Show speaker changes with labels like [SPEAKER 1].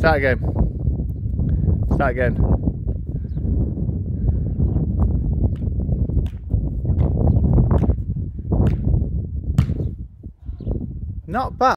[SPEAKER 1] Start again. Start again. Not bad.